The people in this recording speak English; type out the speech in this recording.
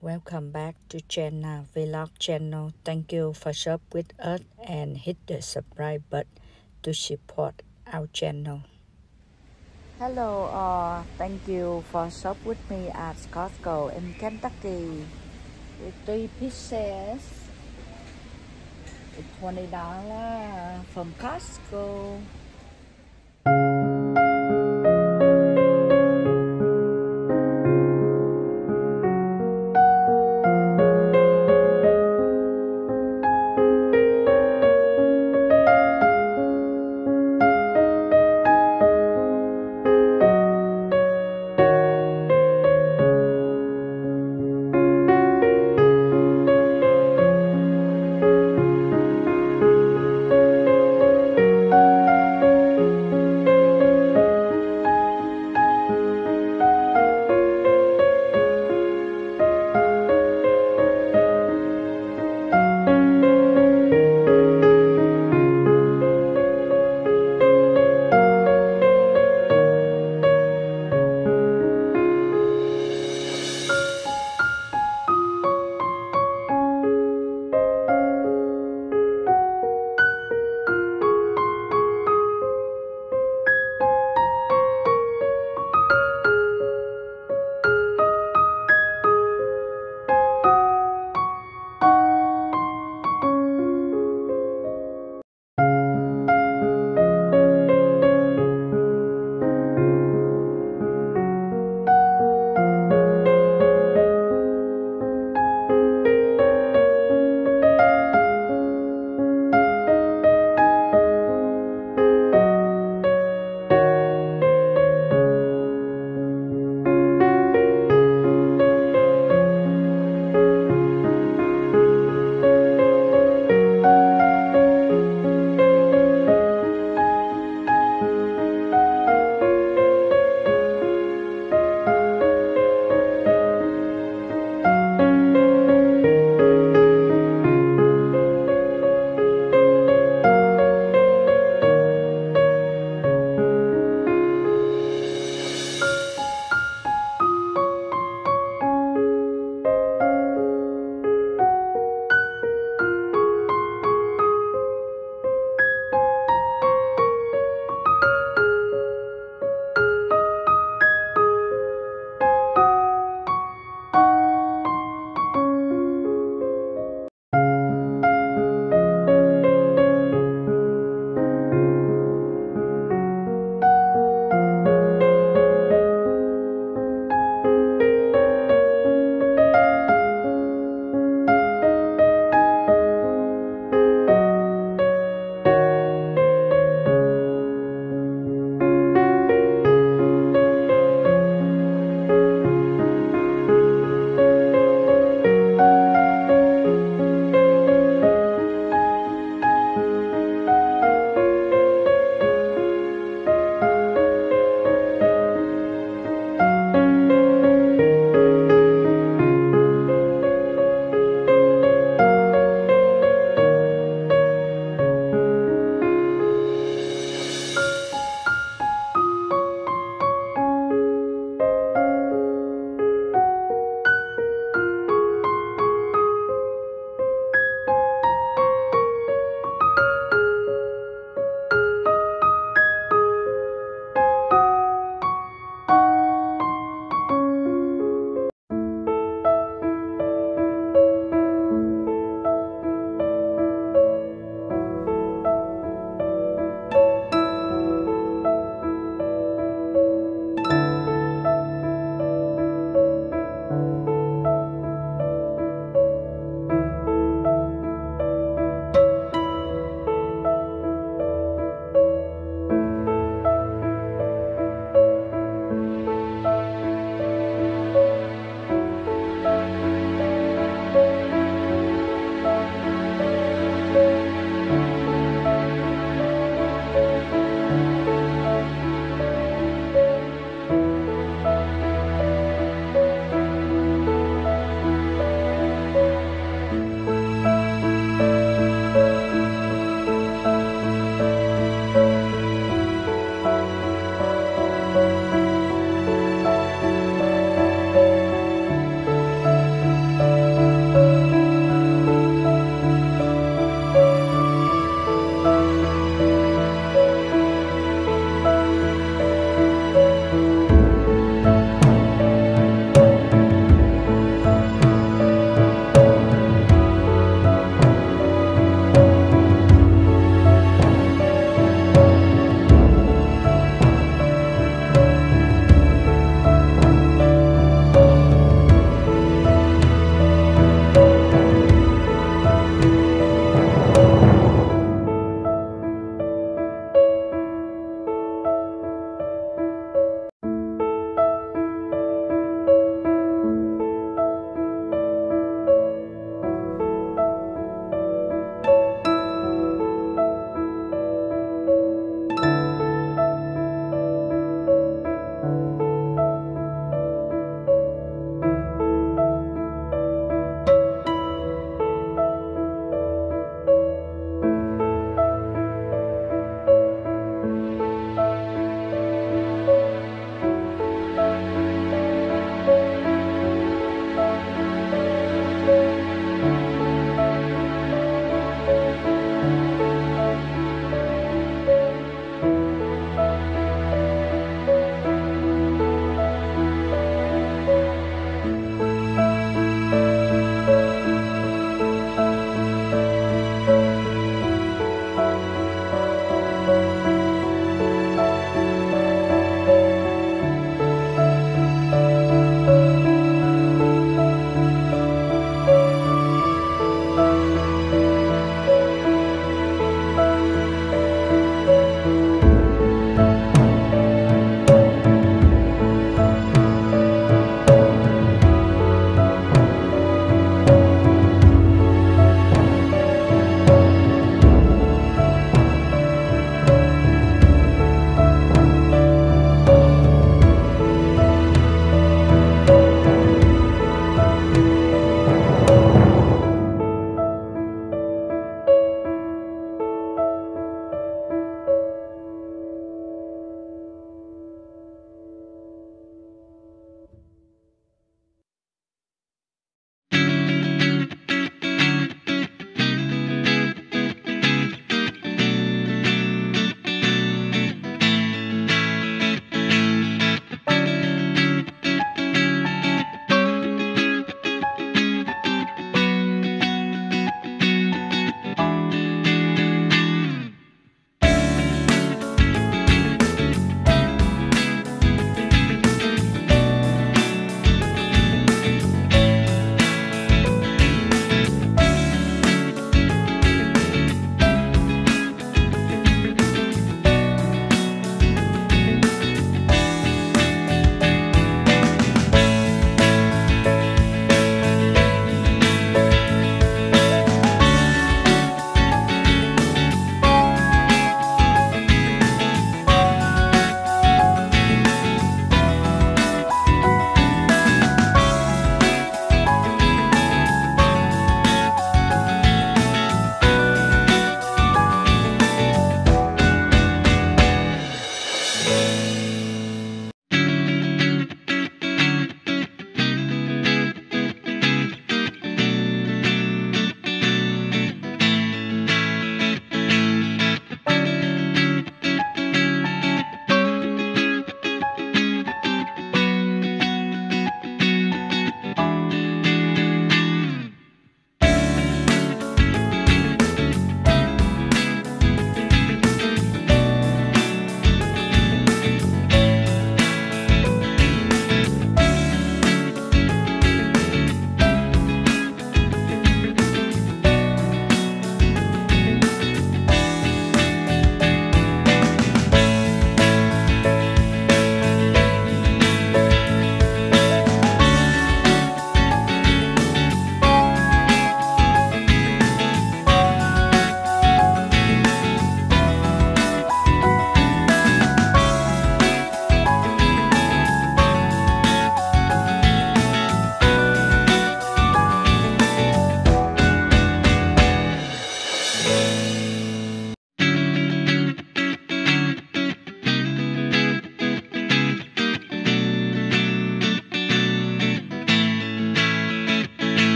Welcome back to Jenna Vlog channel. Thank you for shop with us and hit the subscribe button to support our channel. Hello all, thank you for shop with me at Costco in Kentucky with three pieces. $20 from Costco.